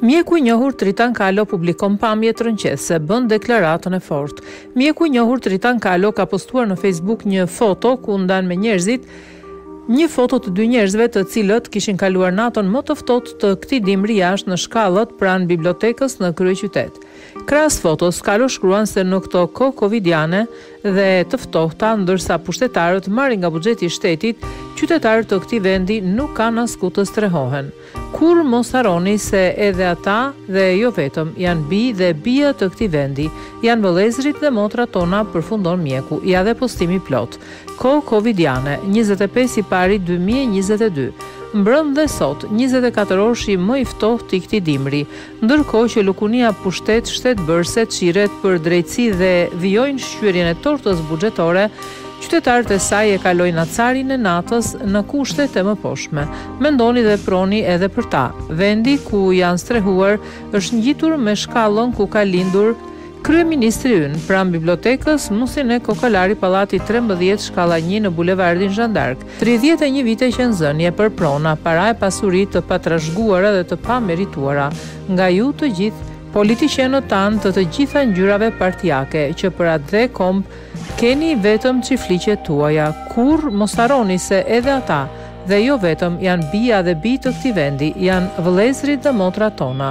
Mjeku i njohur Tritan Kalo publikon pamje tronditëse, bën deklaratën e fortë. Mjeku i njohur Tritan Kalo ka postuar në Facebook një foto ku ndan me njerëzit një foto të dy njerëzve të cilët kishin kaluar natën më të ftohtë të këtij dimri jashtë në shkallët pranë bibliotekës në kryeqytet. Krahas fotos, Kalo shkruan se në këto kohë covidiane dhe të ftohta, ndërsa pushtetarët marrin nga buxheti i shtetit, qytetarët të këtij vendi nuk kanë as ku të strehohen. Kurrë mos harroni se edhe ata, dhe jo vetëm, janë bij dhe bija të këtij vendi, janë vëllezërit dhe motrat tona, përfundon mjeku. Ja dhe postimi i plotë. Kohë covidiane, njëzet e pesë i pari dy mijë e njëzet e dy. Mbrëmë dhe sot, njëzet e katër orëshi më i ftohtë i këtij dimri, Ndërkohë që lukunia pushtet shtetbërëse çirret për drejtësi dhe vijojnë shqyerjen e tortës buxhetore, qytetarët e saj e kalojnë acarin e natës në kushtet e mëposhtme. Mendoni dhe veproni edhe për ta. Vendi ku janë strehuar është ngjitur me shkallën ku ka lindur, Kryeministri ynë, pranë bibliotekës, Musine Kokalari pallati trembëdhjetë shkalla një në bulevardin Jeanne d'Arc. Tridhjetë e një vite qen zënie për prona, para e pasuri të patrashëguara dhe të pamerituara, nga ju të gjithë, politiqenët tanë të të gjitha ngjyrave partiake, që për atdhe e komb keni vetëm çifliqet tuaja, kurrë mos harroni se edhe ata, dhe jo vetëm, janë bija dhe bij të këtij vendi, janë vëllezërit dhe motrat tona.